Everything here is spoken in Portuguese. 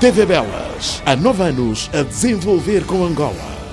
TV Belas, há nove anos a desenvolver com Angola.